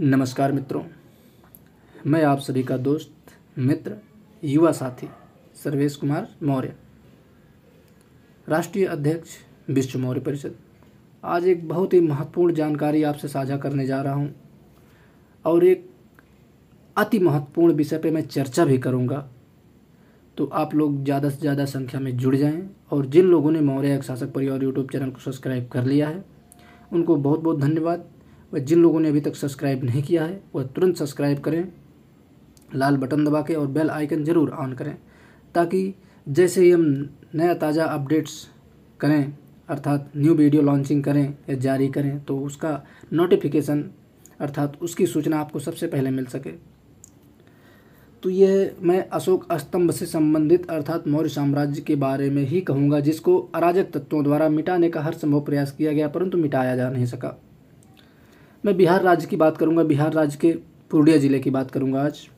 नमस्कार मित्रों, मैं आप सभी का दोस्त, मित्र, युवा साथी, सर्वेश कुमार मौर्य, राष्ट्रीय अध्यक्ष, विश्व मौर्य परिषद। आज एक बहुत ही महत्वपूर्ण जानकारी आपसे साझा करने जा रहा हूँ और एक अति महत्वपूर्ण विषय पे मैं चर्चा भी करूँगा। तो आप लोग ज़्यादा से ज़्यादा संख्या में जुड़ जाएँ और जिन लोगों ने मौर्य एक शासक परिवार यूट्यूब चैनल को सब्सक्राइब कर लिया है, उनको बहुत बहुत धन्यवाद। व जिन लोगों ने अभी तक सब्सक्राइब नहीं किया है, वह तुरंत सब्सक्राइब करें, लाल बटन दबा के और बेल आइकन ज़रूर ऑन करें, ताकि जैसे ही हम नया ताज़ा अपडेट्स करें, अर्थात न्यू वीडियो लॉन्चिंग करें या जारी करें तो उसका नोटिफिकेशन, अर्थात उसकी सूचना आपको सबसे पहले मिल सके। तो यह मैं अशोक स्तंभ से संबंधित, अर्थात मौर्य साम्राज्य के बारे में ही कहूँगा, जिसको अराजक तत्वों द्वारा मिटाने का हर संभव प्रयास किया गया, परंतु मिटाया जा नहीं सका। मैं बिहार राज्य की बात करूँगा, बिहार राज्य के पूर्णिया ज़िले की बात करूँगा आज।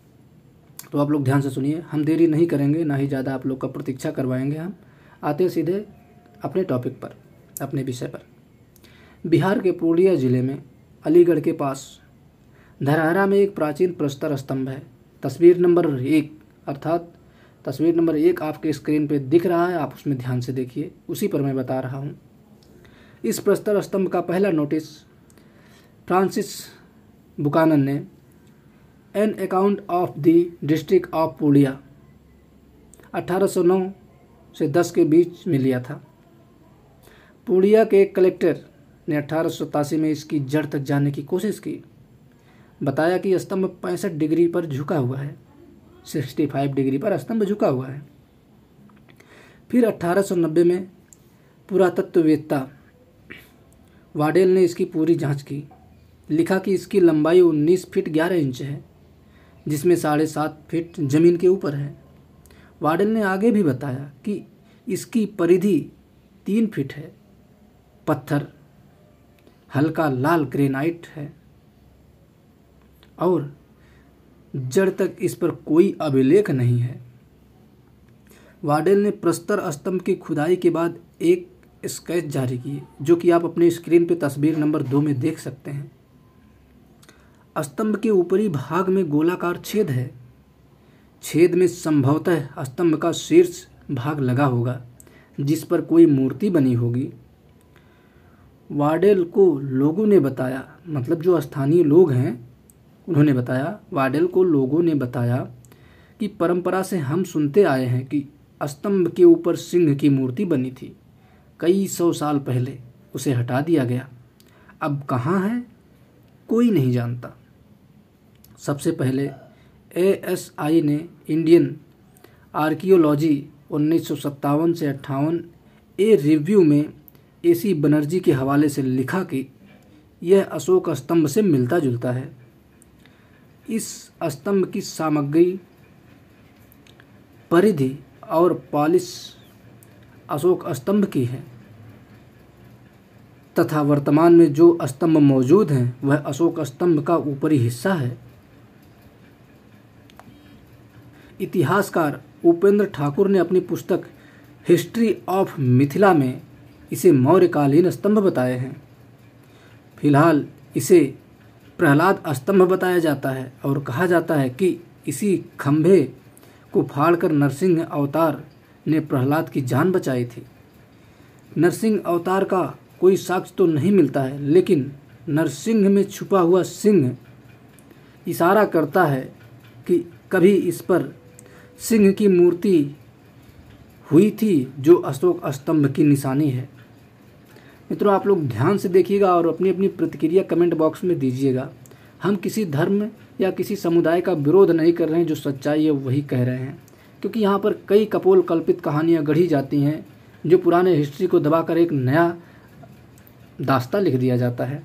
तो आप लोग ध्यान से सुनिए, हम देरी नहीं करेंगे, ना ही ज़्यादा आप लोग का प्रतीक्षा करवाएँगे हम। आते सीधे अपने टॉपिक पर, अपने विषय पर। बिहार के पूर्णिया ज़िले में अलीगढ़ के पास धरहरा में एक प्राचीन प्रस्तर स्तंभ है। तस्वीर नंबर एक, अर्थात तस्वीर नंबर एक आपके स्क्रीन पे दिख रहा है, आप उसमें ध्यान से देखिए, उसी पर मैं बता रहा हूँ। इस प्रस्तर स्तंभ का पहला नोटिस फ्रांसिस बुकानन ने an account of the district of Purnea 1809 से 10 के बीच में लिया था। पूर्णिया के कलेक्टर ने अठारह में इसकी जड़ तक जाने की कोशिश की। बताया कि स्तंभ पैंसठ डिग्री पर झुका हुआ है 65 डिग्री पर स्तंभ झुका हुआ है। फिर 1890 में पुरातत्ववेत्ता वाडेल ने इसकी पूरी जाँच की। लिखा कि इसकी लंबाई 19 फीट 11 इंच है, जिसमें साढ़े सात फीट ज़मीन के ऊपर है। वाडल ने आगे भी बताया कि इसकी परिधि तीन फीट है। पत्थर हल्का लाल ग्रेनाइट है और जड़ तक इस पर कोई अभिलेख नहीं है। वाडेल ने प्रस्तर स्तंभ की खुदाई के बाद एक स्केच जारी किए जो कि आप अपने स्क्रीन पर तस्वीर नंबर दो में देख सकते हैं। स्तंभ के ऊपरी भाग में गोलाकार छेद है। छेद में संभवतः स्तंभ का शीर्ष भाग लगा होगा, जिस पर कोई मूर्ति बनी होगी। वाडेल को लोगों ने बताया मतलब जो स्थानीय लोग हैं, उन्होंने बताया, वाडेल को लोगों ने बताया कि परंपरा से हम सुनते आए हैं कि स्तंभ के ऊपर सिंह की मूर्ति बनी थी। कई सौ साल पहले उसे हटा दिया गया। अब कहाँ है? कोई नहीं जानता। सबसे पहले एएसआई ने इंडियन आर्कियोलॉजी उन्नीस सौ सत्तावन से अट्ठावन ए रिव्यू में एसी बनर्जी के हवाले से लिखा कि यह अशोक स्तंभ से मिलता जुलता है। इस स्तंभ की सामग्री, परिधि और पॉलिश अशोक स्तंभ की है। तथा वर्तमान में जो स्तंभ मौजूद हैं, वह अशोक स्तंभ का ऊपरी हिस्सा है। इतिहासकार उपेंद्र ठाकुर ने अपनी पुस्तक हिस्ट्री ऑफ़ मिथिला में इसे मौर्यकालीन स्तंभ बताए हैं। फ़िलहाल इसे प्रहलाद स्तंभ बताया जाता है और कहा जाता है कि इसी खंभे को फाड़कर नरसिंह अवतार ने प्रहलाद की जान बचाई थी। नरसिंह अवतार का कोई साक्ष्य तो नहीं मिलता है, लेकिन नरसिंह में छुपा हुआ सिंह इशारा करता है कि कभी इस पर सिंह की मूर्ति हुई थी जो अशोक स्तंभ की निशानी है। मित्रों, आप लोग ध्यान से देखिएगा और अपनी अपनी प्रतिक्रिया कमेंट बॉक्स में दीजिएगा। हम किसी धर्म या किसी समुदाय का विरोध नहीं कर रहे हैं, जो सच्चाई है, वही कह रहे हैं। क्योंकि यहाँ पर कई कपोल कल्पित कहानियाँ गढ़ी जाती हैं, जो पुराने हिस्ट्री को दबाकर एक नया दास्ता लिख दिया जाता है।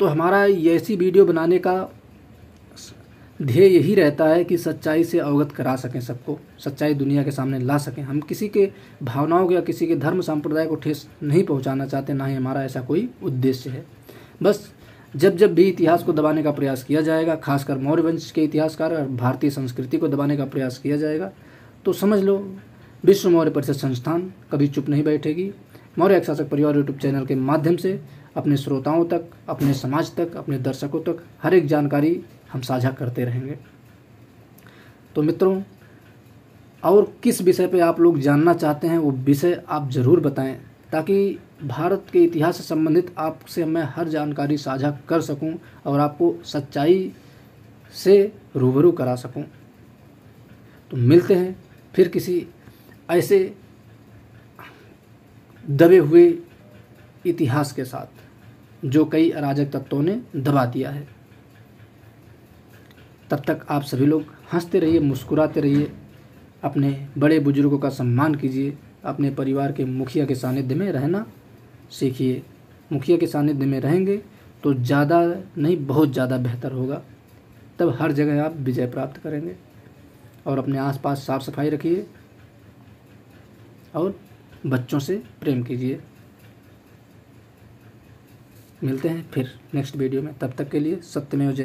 तो हमारा ऐसी वीडियो बनाने का ध्येय यही रहता है कि सच्चाई से अवगत करा सकें सबको, सच्चाई दुनिया के सामने ला सकें। हम किसी के भावनाओं या किसी के धर्म संप्रदाय को ठेस नहीं पहुंचाना चाहते, ना ही हमारा ऐसा कोई उद्देश्य है। बस, जब जब भी इतिहास को दबाने का प्रयास किया जाएगा, खासकर मौर्य वंश के इतिहासकार और भारतीय संस्कृति को दबाने का प्रयास किया जाएगा तो समझ लो, विश्व मौर्य परिषद संस्थान कभी चुप नहीं बैठेगी। मौर्य शासक परिवार यूट्यूब चैनल के माध्यम से, अपने श्रोताओं तक, अपने समाज तक, अपने दर्शकों तक हर एक जानकारी हम साझा करते रहेंगे। तो मित्रों, और किस विषय पे आप लोग जानना चाहते हैं, वो विषय आप ज़रूर बताएँ, ताकि भारत के इतिहास से संबंधित आपसे मैं हर जानकारी साझा कर सकूँ और आपको सच्चाई से रूबरू करा सकूँ। तो मिलते हैं फिर किसी ऐसे दबे हुए इतिहास के साथ, जो कई अराजक तत्वों ने दबा दिया है। तब तक आप सभी लोग हँसते रहिए, मुस्कुराते रहिए, अपने बड़े बुज़ुर्गों का सम्मान कीजिए, अपने परिवार के मुखिया के सानिध्य में रहना सीखिए। मुखिया के सानिध्य में रहेंगे तो ज़्यादा नहीं, बहुत ज़्यादा बेहतर होगा। तब हर जगह आप विजय प्राप्त करेंगे और अपने आसपास साफ़ सफ़ाई रखिए और बच्चों से प्रेम कीजिए। मिलते हैं फिर नेक्स्ट वीडियो में। तब तक के लिए सत्यमेव जय।